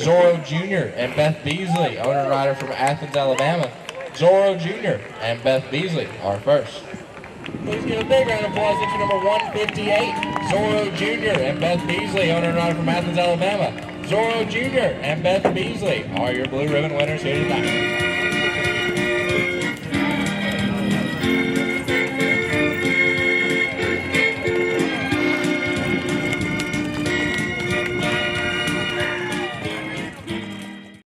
Zorro Jr. and Beth Beasley, owner and rider from Athens, Alabama. Zorro Jr. and Beth Beasley are first. Please give a big round of applause to number 158, Zorro Jr. and Beth Beasley, owner and rider from Athens, Alabama. Zorro Jr. and Beth Beasley are your blue ribbon winners here tonight.